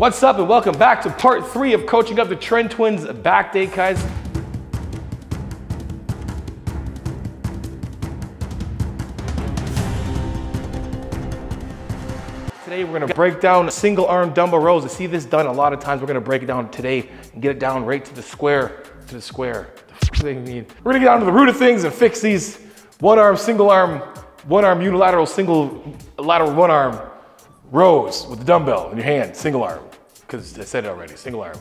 What's up and welcome back to part three of coaching up the Tren Twins back day, guys. Today we're gonna break down single arm dumbbell rows. I see this done a lot of times. We're gonna break it down today and get it down right to the square, to the square. The we need. We're gonna get down to the root of things and fix these one arm, single arm, one arm unilateral, single lateral one arm rows with the dumbbell in your hand, single arm. Because I said it already, single arm.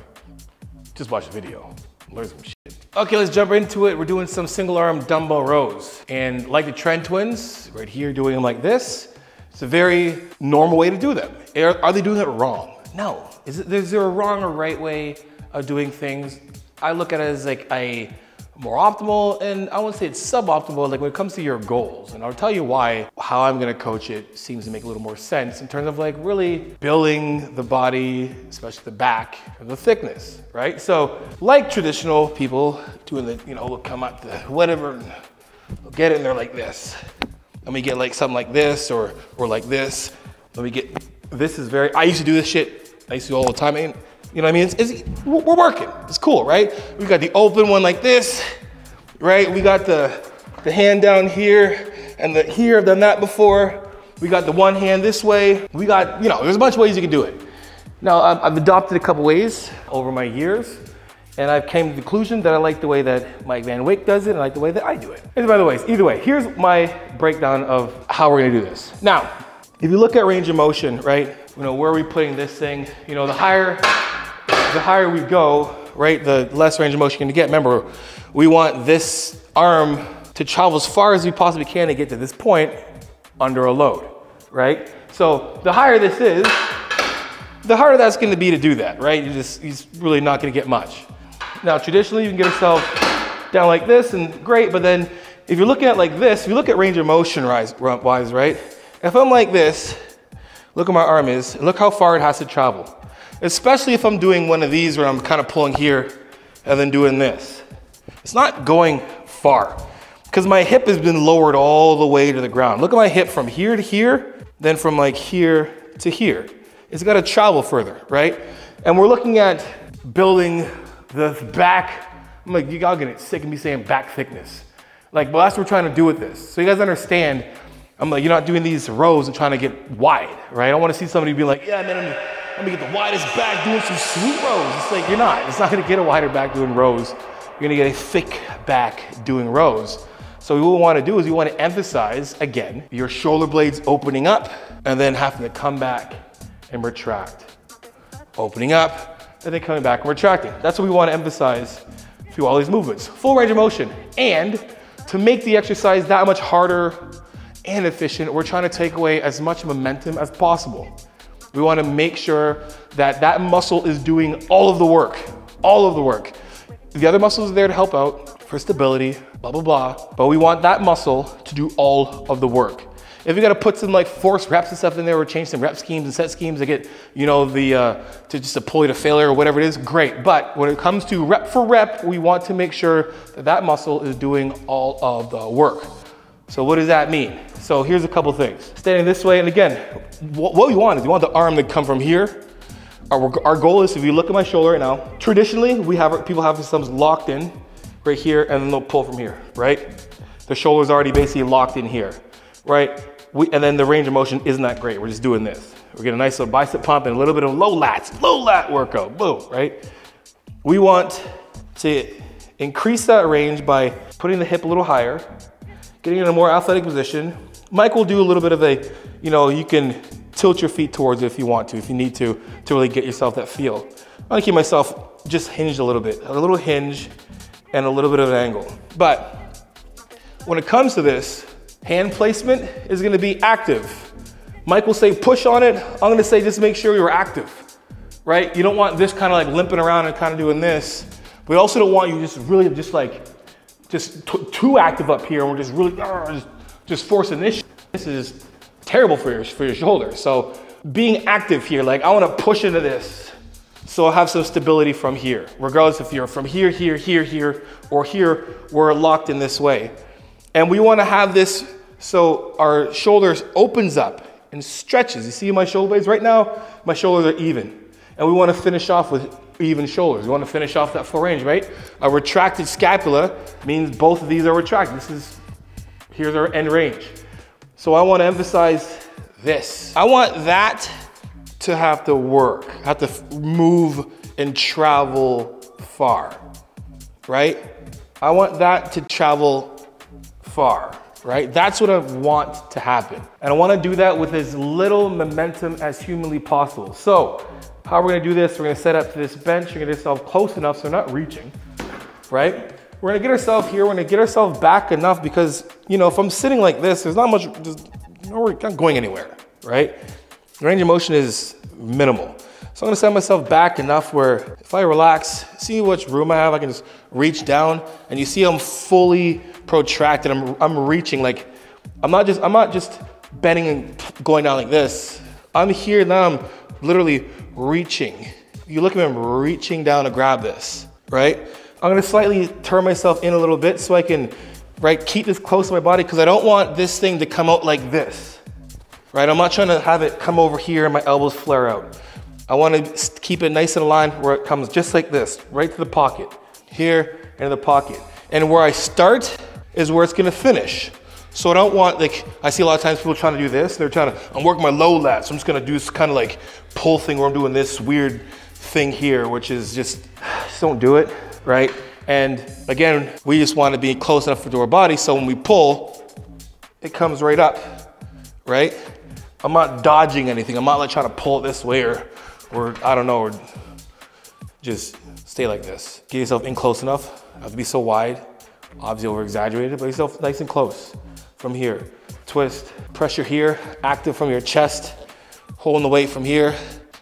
Just watch the video, learn some shit. Okay, let's jump into it. We're doing some single arm dumbbell rows. And like the Tren Twins, right here doing them like this, it's a very normal way to do them. Are, are they doing it wrong? No. Is, it, is there a wrong or right way of doing things? I look at it as like a more optimal and I won't say it's suboptimal like when it comes to your goals and I'll tell you why how I'm gonna coach it seems to make a little more sense in terms of like really building the body especially the back and the thickness right? So like traditional people doing the you know will come up to whatever get in there like this. Let me get like something like this or or like this. Let me get this is very I used to do this shit I used to do all the time and you know what I mean? It's, it's, we're working. It's cool, right? We got the open one like this, right? We got the, the hand down here and the here. I've done that before. We got the one hand this way. We got, you know, there's a bunch of ways you can do it. Now, I've adopted a couple ways over my years, and I've came to the conclusion that I like the way that Mike Van Wyck does it, and I like the way that I do it. And by the way, either way, here's my breakdown of how we're gonna do this. Now, if you look at range of motion, right? You know, where are we putting this thing? You know, the higher the higher we go, right, the less range of motion you can get. Remember, we want this arm to travel as far as we possibly can to get to this point under a load, right? So the higher this is, the harder that's gonna be to do that, right? You just, he's really not gonna get much. Now, traditionally, you can get yourself down like this and great, but then if you're looking at like this, if you look at range of motion rise, wise, right? If I'm like this, look at my arm is, look how far it has to travel especially if I'm doing one of these where I'm kind of pulling here and then doing this. It's not going far because my hip has been lowered all the way to the ground. Look at my hip from here to here, then from like here to here. It's got to travel further, right? And we're looking at building the back. I'm like, you all get sick of me saying back thickness. Like, well, that's what we're trying to do with this. So you guys understand, I'm like, you're not doing these rows and trying to get wide, right? I don't want to see somebody be like, yeah, man, I'm let me get the widest back doing some sweet rows. It's like, you're not. It's not gonna get a wider back doing rows. You're gonna get a thick back doing rows. So what we wanna do is we wanna emphasize, again, your shoulder blades opening up and then having to come back and retract. Opening up and then coming back and retracting. That's what we wanna emphasize through all these movements. Full range of motion. And to make the exercise that much harder and efficient, we're trying to take away as much momentum as possible. We wanna make sure that that muscle is doing all of the work, all of the work. The other muscles are there to help out for stability, blah, blah, blah. But we want that muscle to do all of the work. If you gotta put some like force reps and stuff in there or change some rep schemes and set schemes to get, you know, the, uh, to just you to failure or whatever it is, great. But when it comes to rep for rep, we want to make sure that that muscle is doing all of the work. So what does that mean? So here's a couple things. Standing this way, and again, what we want is we want the arm to come from here. Our, our goal is, if you look at my shoulder right now, traditionally, we have people have themselves locked in right here, and then they'll pull from here, right? The shoulder's already basically locked in here, right? We, and then the range of motion isn't that great. We're just doing this. We're getting a nice little bicep pump and a little bit of low lats, low lat workout, boom, right? We want to increase that range by putting the hip a little higher, getting in a more athletic position. Mike will do a little bit of a, you know, you can tilt your feet towards it if you want to, if you need to, to really get yourself that feel. I wanna keep myself just hinged a little bit, a little hinge and a little bit of an angle. But when it comes to this, hand placement is gonna be active. Mike will say push on it. I'm gonna say just make sure you're active, right? You don't want this kind of like limping around and kind of doing this. We also don't want you just really just like just too active up here and we're just really uh, just, just forcing this. This is terrible for your, for your shoulder. So being active here, like I wanna push into this so I'll have some stability from here. Regardless if you're from here, here, here, here, or here, we're locked in this way. And we wanna have this so our shoulders opens up and stretches. You see my shoulder blades? Right now, my shoulders are even. And we wanna finish off with even shoulders. You wanna finish off that full range, right? A retracted scapula means both of these are retracted. This is, here's our end range. So I wanna emphasize this. I want that to have to work, have to move and travel far, right? I want that to travel far, right? That's what I want to happen. And I wanna do that with as little momentum as humanly possible. So, how we're gonna do this, we're gonna set up to this bench, we're gonna get ourselves close enough so we're not reaching, right? We're gonna get ourselves here, we're gonna get ourselves back enough because, you know, if I'm sitting like this, there's not much, there's, we're not going anywhere, right? Range of motion is minimal. So I'm gonna set myself back enough where if I relax, see which room I have, I can just reach down and you see I'm fully protracted. I'm, I'm reaching like, I'm not just, I'm not just bending and going down like this. I'm here now, I'm literally reaching. You look at me, I'm reaching down to grab this, right? I'm gonna slightly turn myself in a little bit so I can, right, keep this close to my body because I don't want this thing to come out like this, right? I'm not trying to have it come over here and my elbows flare out. I wanna keep it nice and aligned where it comes just like this, right to the pocket, here and the pocket. And where I start is where it's gonna finish. So I don't want, like, I see a lot of times people trying to do this. They're trying to, I'm working my low lats. So I'm just gonna do this kind of like pull thing where I'm doing this weird thing here, which is just, just don't do it, right? And again, we just wanna be close enough to our body so when we pull, it comes right up, right? I'm not dodging anything. I'm not like trying to pull it this way or, or I don't know, or just stay like this. Get yourself in close enough. Have to be so wide. Obviously over exaggerated, but yourself nice and close. From here, twist, pressure here, active from your chest, holding the weight from here.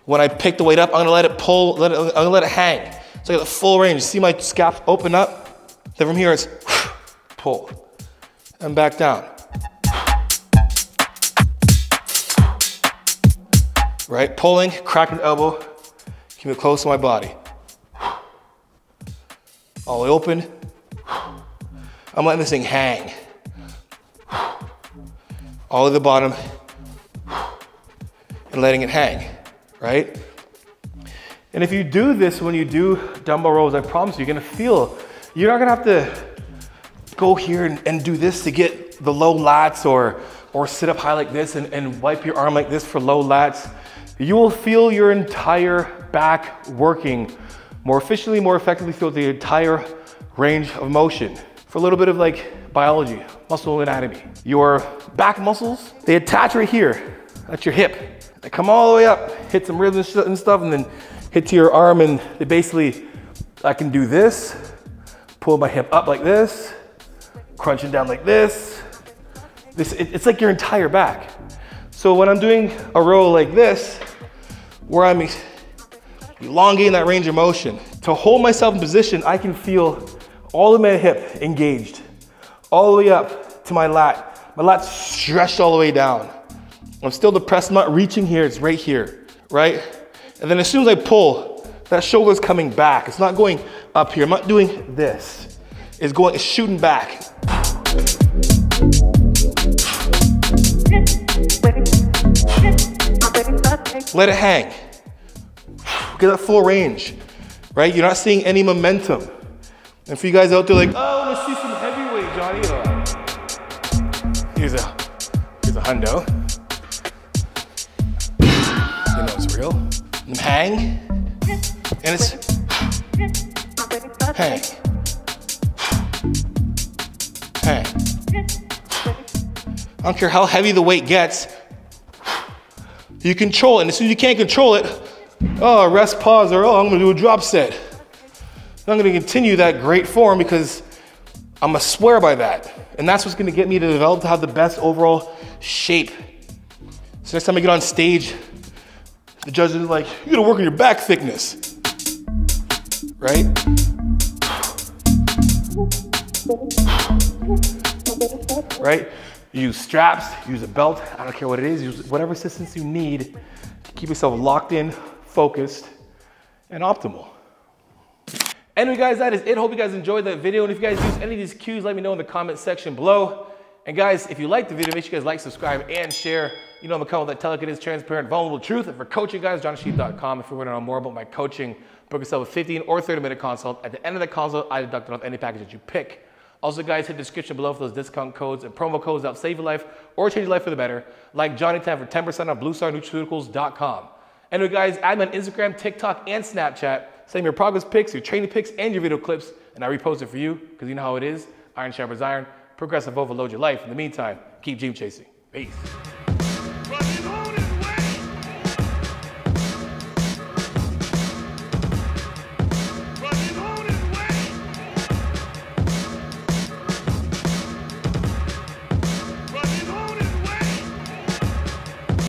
When I pick the weight up, I'm gonna let it pull, let it, I'm gonna let it hang. So I get the full range. See my scap open up? Then from here it's pull and back down. Right, pulling, cracking the elbow, keep it close to my body. All open. I'm letting this thing hang. All at the bottom and letting it hang, right? And if you do this when you do dumbbell rows, I promise you, you're gonna feel, you're not gonna have to go here and, and do this to get the low lats or, or sit up high like this and, and wipe your arm like this for low lats you will feel your entire back working more efficiently, more effectively throughout the entire range of motion. For a little bit of like biology, muscle anatomy. Your back muscles, they attach right here. That's your hip. They come all the way up, hit some ribs and stuff, and then hit to your arm, and they basically, I can do this, pull my hip up like this, crunching down like this. This, it, it's like your entire back. So when I'm doing a row like this, where I'm elongating that range of motion, to hold myself in position, I can feel all of my hip engaged, all the way up to my lat. My lat's stretched all the way down. I'm still depressed, I'm not reaching here, it's right here, right? And then as soon as I pull, that shoulder's coming back. It's not going up here. I'm not doing this. It's going, it's shooting back. Let it hang. Get that full range, right? You're not seeing any momentum. And for you guys out there like, oh, hundo. You know it's real. Hang, and it's hang, hang. I don't care how heavy the weight gets, you control it. And as soon as you can't control it, oh, rest, pause, or oh, I'm gonna do a drop set. I'm gonna continue that great form because I'm gonna swear by that. And that's what's gonna get me to develop to have the best overall shape. So next time I get on stage, the judge is like, you gotta work on your back thickness. Right? Right? Use straps, use a belt, I don't care what it is, use whatever assistance you need to keep yourself locked in, focused, and optimal. Anyway guys, that is it. Hope you guys enjoyed that video. And if you guys use any of these cues, let me know in the comment section below. And guys, if you liked the video, make sure you guys like, subscribe, and share. You know I'm coming with that telekinesis, transparent, vulnerable truth. And for coaching guys, jonnishreve.com. If you want to know more about my coaching, book yourself a 15 or 30 minute consult. At the end of the consult, I deduct it off any package that you pick. Also, guys, hit the description below for those discount codes and promo codes that save your life or change your life for the better. Like Jonni 10 for 10% on BlueStarNutraceuticals.com. Anyway, guys, add me on Instagram, TikTok, and Snapchat. Send me your progress pics, your training pics, and your video clips, and I repost it for you because you know how it is. Iron sharpens iron. Progressive overload your life. In the meantime, keep dream chasing. Peace.